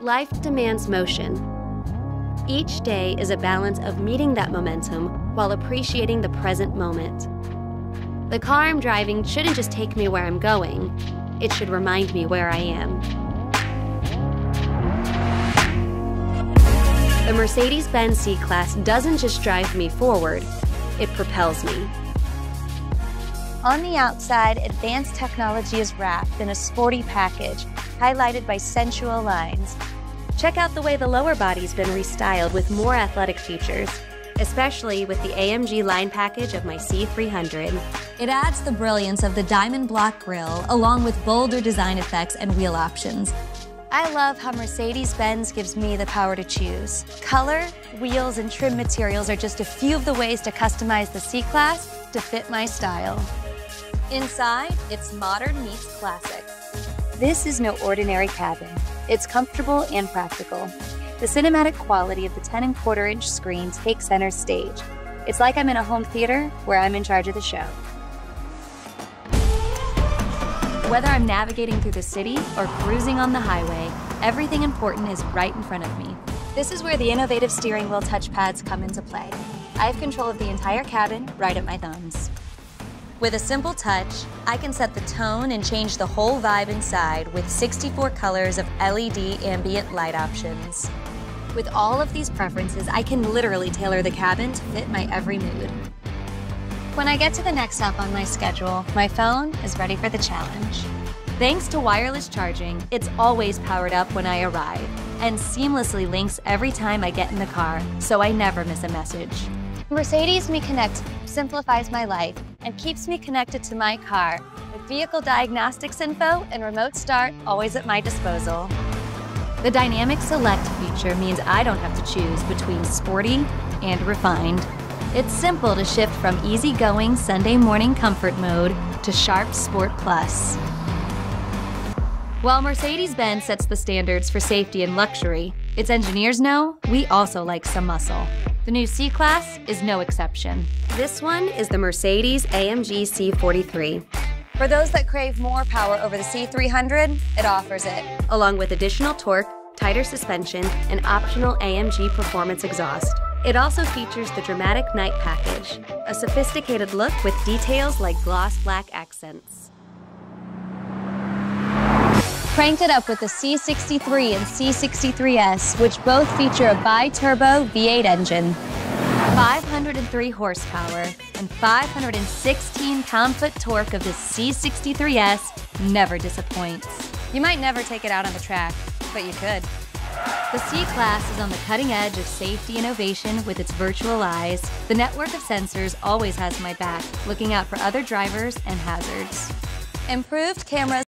Life demands motion. Each day is a balance of meeting that momentum while appreciating the present moment. The car I'm driving shouldn't just take me where I'm going, it should remind me where I am. The Mercedes Benz C Class doesn't just drive me forward, it propels me. On the outside, advanced technology is wrapped in a sporty package, highlighted by sensual lines. Check out the way the lower body's been restyled with more athletic features, especially with the AMG line package of my C300. It adds the brilliance of the diamond block grille, along with bolder design effects and wheel options. I love how Mercedes-Benz gives me the power to choose. Color, wheels, and trim materials are just a few of the ways to customize the C-Class to fit my style. Inside, it's modern meets classic. This is no ordinary cabin. It's comfortable and practical. The cinematic quality of the 10 and quarter inch screen takes center stage. It's like I'm in a home theater where I'm in charge of the show. Whether I'm navigating through the city or cruising on the highway, everything important is right in front of me. This is where the innovative steering wheel touchpads come into play. I have control of the entire cabin right at my thumbs. With a simple touch, I can set the tone and change the whole vibe inside with 64 colors of LED ambient light options. With all of these preferences, I can literally tailor the cabin to fit my every mood. When I get to the next stop on my schedule, my phone is ready for the challenge. Thanks to wireless charging, it's always powered up when I arrive and seamlessly links every time I get in the car, so I never miss a message. Mercedes Me Connect simplifies my life and keeps me connected to my car with vehicle diagnostics info and remote start always at my disposal. The Dynamic Select feature means I don't have to choose between sporty and refined. It's simple to shift from easygoing Sunday morning comfort mode to sharp Sport Plus. While Mercedes-Benz sets the standards for safety and luxury, its engineers know we also like some muscle. The new C-Class is no exception. This one is the Mercedes AMG C43. For those that crave more power over the C300, it offers it. Along with additional torque, tighter suspension, and optional AMG performance exhaust. It also features the dramatic night package, a sophisticated look with details like gloss black accents. Cranked it up with the C63 and C63S, which both feature a bi-turbo V8 engine. 503 horsepower and 516 pound-foot torque of the C63S never disappoints. You might never take it out on the track, but you could. The C-Class is on the cutting edge of safety innovation with its virtual eyes. The network of sensors always has my back, looking out for other drivers and hazards. Improved cameras